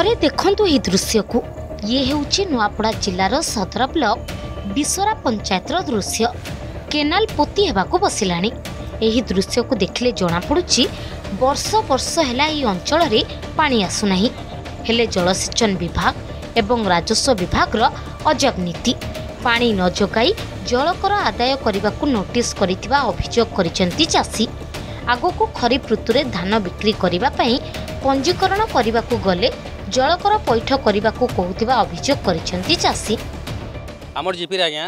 ଥରେ ଦେଖନ୍ତୁ ଏହି ଦୃଶ୍ୟକୁ। ଇଏ ହେଉଛି ନୂଆପଡ଼ା ଜିଲ୍ଲାର ସଦର ବ୍ଲକ ବିସରା ପଞ୍ଚାୟତର ଦୃଶ୍ୟ। କେନାଲ ପୋତି ହେବାକୁ ବସିଲାଣି। ଏହି ଦୃଶ୍ୟକୁ ଦେଖିଲେ ଜଣାପଡ଼ୁଛି ବର୍ଷ ବର୍ଷ ହେଲା ଏହି ଅଞ୍ଚଳରେ ପାଣି ଆସୁନାହିଁ। ହେଲେ ଜଳସେଚନ ବିଭାଗ ଏବଂ ରାଜସ୍ୱ ବିଭାଗର ଅଜବ ନୀତି। ପାଣି ନ ଯୋଗାଇ ଜଳକର ଆଦାୟ କରିବାକୁ ନୋଟିସ୍ କରିଥିବା ଅଭିଯୋଗ କରିଛନ୍ତି ଚାଷୀ। ଆଗକୁ ଖରିଫ ଋତୁରେ ଧାନ ବିକ୍ରି କରିବା ପାଇଁ ପଞ୍ଜୀକରଣ କରିବାକୁ ଗଲେ জলকর পৈঠ করা কহুয়া অভিযোগ করেছেন চাষী আমার জিপির আজ্ঞা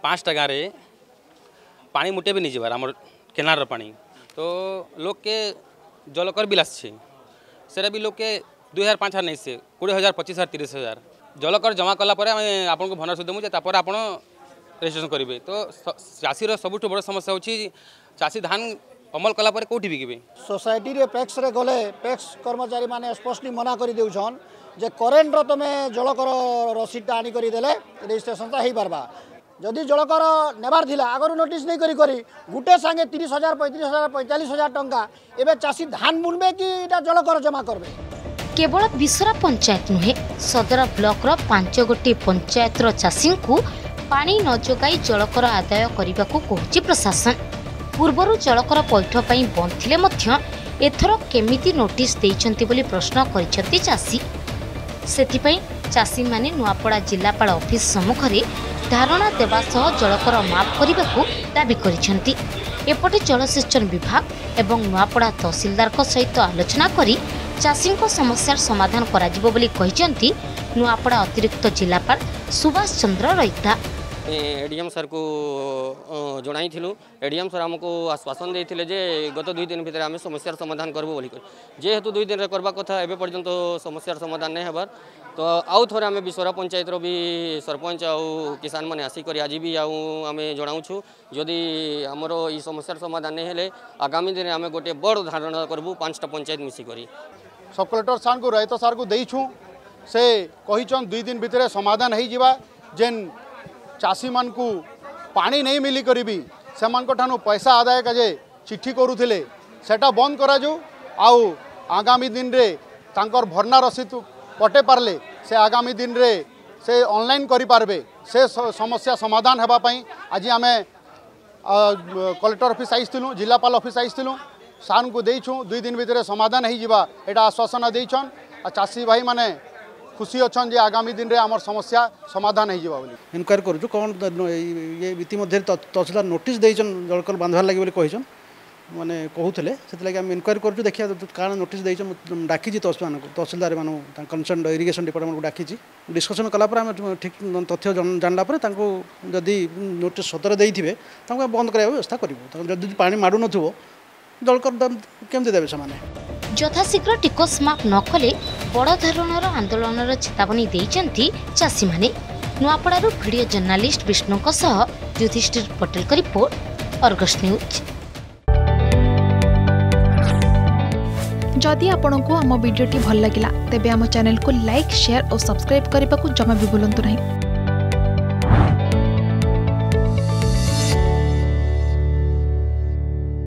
পাঁচটা গাঁরে পা মুটে বি যাবার আমার কেনার পা তো লোককে জলকর বিল আসছে সেটা বি লোককে দুই হাজার পাঁচ হাজার নেইছে কোড়ি হাজার পঁচিশ হাজার তিরিশ হাজার জলকর জমা কলা পরে আমি আপনার ভণ্ডার সুদ দেবু যে তারপরে আপনার রেজিস্ট্রেশন করবে তো চাষীর সবুঠ বড় সমস্যা হচ্ছে চাষী ধান অমল কলাপরে কোটি বিকিবে? সোসাইটিরে প্যাক্সরে গলে প্যাক্স কর্মচারী মানে স্পষ্টলি মনা করে দেউছন যে করেন্টর তুমি জলকর রসিদটা আনিকরি দেলে রেজিষ্ট্রেসনটা হয়ে পারবা যদি জলকর নেবার লা আগর নোটিস নেই করি করি গোটে সাঙ্গে তিরিশ হাজার পঁয়ত্রিশ হাজার পঁয়তাল্লিশ হাজার টঙ্কা এবে চাষী ধান বুনবে কি এটা জলকর জমা করবে কেবল বিশরা পঞ্চায়েত নুহে সদর ব্লকর পাঁচ গোটি পঞ্চায়েতর চাষীঙ্কু পানি ন যোগাই জলকর আদায় করা কুচি প্রশাসন ପୂର୍ବରୁ ଜଳକର ପୈଠ ପାଇଁ ବନ୍ଦ ଥିଲେ ମଧ୍ୟ ଏଥର କେମିତି ନୋଟିସ୍ ଦେଇଛନ୍ତି ବୋଲି ପ୍ରଶ୍ନ କରିଛନ୍ତି ଚାଷୀ। ସେଥିପାଇଁ ଚାଷୀମାନେ ନୂଆପଡ଼ା ଜିଲ୍ଲାପାଳ ଅଫିସ୍ ସମ୍ମୁଖରେ ଧାରଣା ଦେବା ସହ ଜଳକର ମାଫ କରିବାକୁ ଦାବି କରିଛନ୍ତି। ଏପଟେ ଜଳସେଚନ ବିଭାଗ ଏବଂ ନୂଆପଡ଼ା ତହସିଲଦାରଙ୍କ ସହିତ ଆଲୋଚନା କରି ଚାଷୀଙ୍କ ସମସ୍ୟାର ସମାଧାନ କରାଯିବ ବୋଲି କହିଛନ୍ତି ନୂଆପଡ଼ା ଅତିରିକ୍ତ ଜିଲ୍ଲାପାଳ ସୁଭାଷ ଚନ୍ଦ୍ର एडीएम सर को जणाई एडीएम सर आमको आश्वासन देते गत दुई दिन भितर आम समस्यार समाधान करूँ बोल जेहेतु दुई दिन करवा कथा एवं पर्यंत समस्यार समाधान नहीं हबार तो आउ थे आम विश्वरा पंचायत भी सरपंच आउ किसान मैंने आसिक आज भी आम जनाऊँ जदि आमर ये समस्यार समाधान नहीं हेले आगामी दिन आम गोटे बड़ धारणा करूँ पांचटा पंचायत मिसिक सब कलेक्टर सार को रैत सार को देचु से कही दुई दिन भितर समाधान हो जेन চাষী মানুষ পাঁচ নেই মিলিকি বি সে পয়সা আদায় কাজে চিঠি করুলে সেটা বন্ধ করা আউ আগামী দিনে তাঁর ভর্ণা রসিদ পটে পারলে সে আগামী দিনে সে অনলাইন করে পারবে সে সমস্যা সমাধান হওয়া আজ আমি কলেক্টর অফিস আসছিল জেলাপাল অফিস আসছিল সারু দেইছু দুই দিন ভিতরে সমাধান হয়ে যা এটা আশ্বাসনা দিয়েছন আর চাষী ভাই মানে ଯେ ଆଗାମୀ ଦିନରେ ଆମର ସମସ୍ୟା ସମାଧାନ ହେଇଯିବା ବୋଲି। ଇନକ୍ୱାରି କରୁଛୁ। କ'ଣ ଇଏ ଇତିମଧ୍ୟରେ ତ- ତହସିଲଦାର ନୋଟିସ୍ ଦେଇଛନ୍ ଜଳକର ବାନ୍ଧବାର ଲାଗି ବୋଲି କହିଛନ୍। ମାନେ କହୁଥିଲେ। ସେଥିଲାଗି ଆମେ ଇନକ୍ୱାରି କରୁଛୁ ଦେଖିବା କାରଣ ନୋଟିସ୍ ଦେଇଛନ୍। ମୁଁ ଡାକିଛି ତହସିଲମାନଙ୍କୁ ତହସିଲଦାରମାନଙ୍କୁ ତାଙ୍କ କନସର୍ନ ଇରିଗେସନ୍ ଡିପାର୍ଟମେଣ୍ଟକୁ ଡାକିଛି। ଡିସ୍କସନ୍ କଲା ପରେ ଆମେ ଠିକ୍ ତଥ୍ୟ ଜଣ- ଜାଣିଲା ପରେ ତାଙ୍କୁ ଯଦି ନୋଟିସ୍ ସତରେ ଦେଇଥିବେ ତାଙ୍କୁ ଆମେ ବନ୍ଦ କରିବା ବ୍ୟବସ୍ଥା କରିବୁ। ତାଙ୍କୁ ଯଦି ପାଣି ମାଡ଼ୁନଥିବ ଜଳକର ଦାମ କେମିତି ଦେବେ ସେମାନେ? ଯଥାଶୀଘ୍ର বড় ধরনের আন্দোলনের চেতাবনী দিয়েছেন চাষী মানে নুয়াপড়ার ভিডিও জর্নালিষ্ট বিষ্ণুঙ্ সহ Yudhishthir Patel report Argus news যদি আপনার আমার ভিডিওটি ভালো লাগিলা তেবে আমার চ্যানেলকে লাইক সেয়ার ও সবসক্রাইব করা জমা বি ভুলতু না